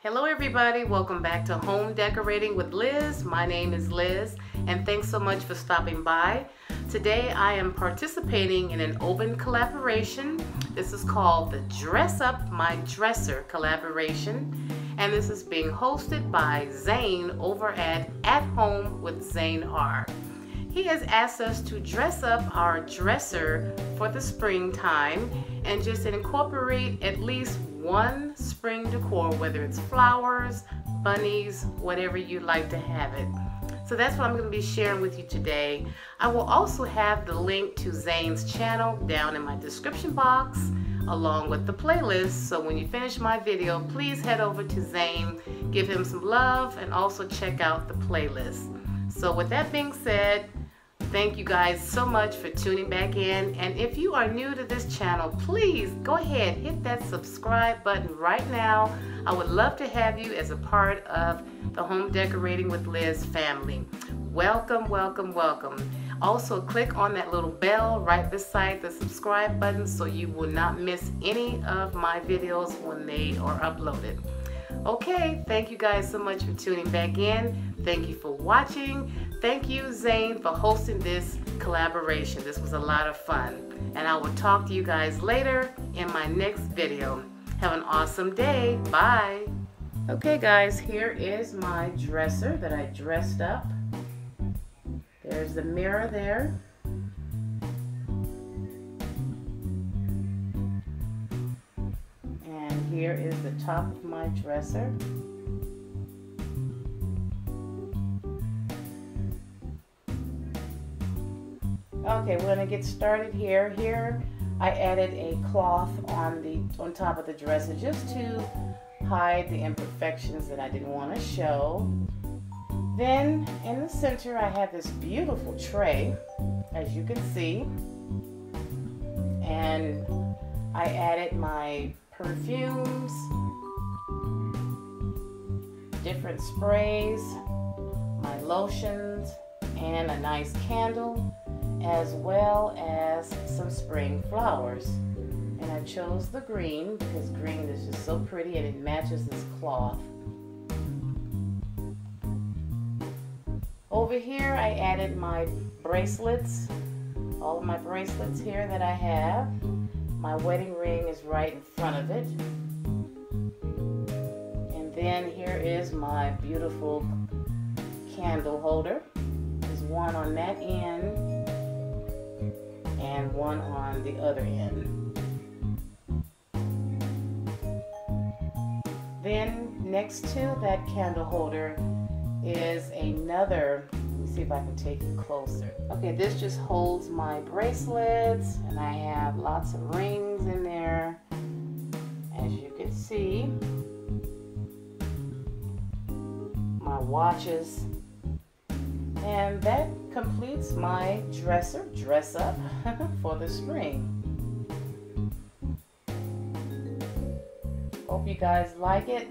Hello everybody, welcome back to Home Decorating with Liz. My name is Liz and thanks so much for stopping by. Today I am participating in an open collaboration. This is called the Dress Up My Dresser collaboration and this is being hosted by Zane over at At Home with Zane R. He has asked us to dress up our dresser for the springtime and just incorporate at least one spring decor, whether it's flowers, bunnies, whatever you like to have it. So that's what I'm going to be sharing with you today. I will also have the link to Zane's channel down in my description box along with the playlist. So when you finish my video, please head over to Zane, give him some love, and also check out the playlist. So with that being said, Thank you guys so much for tuning back in. And if you are new to this channel, please go ahead, hit that subscribe button right now. I would love to have you as a part of the Home Decorating with Liz family. Welcome, welcome, welcome. Also, click on that little bell right beside the subscribe button so you will not miss any of my videos when they are uploaded. Okay, thank you guys so much for tuning back in. Thank you for watching. Thank you, Zane, for hosting this collaboration. This was a lot of fun. And I will talk to you guys later in my next video. Have an awesome day. Bye. Okay, guys, here is my dresser that I dressed up. There's the mirror there. And here is the top of my dresser. Okay, we're gonna get started here. Here, I added a cloth on the on top of the dresser just to hide the imperfections that I didn't want to show. Then in the center, I have this beautiful tray, as you can see, and I added my perfumes, different sprays, my lotions, and a nice candle as well as some spring flowers. And I chose the green because green is just so pretty and it matches this cloth. Over here I added my bracelets, all of my bracelets here that I have. My wedding ring is right in front of it. And then here is my beautiful candle holder. There's one on that end one on the other end. Then next to that candle holder is another, let me see if I can take it closer. Okay, this just holds my bracelets and I have lots of rings in there. As you can see, my watches and that completes my dresser, dress up for the spring. Hope you guys like it.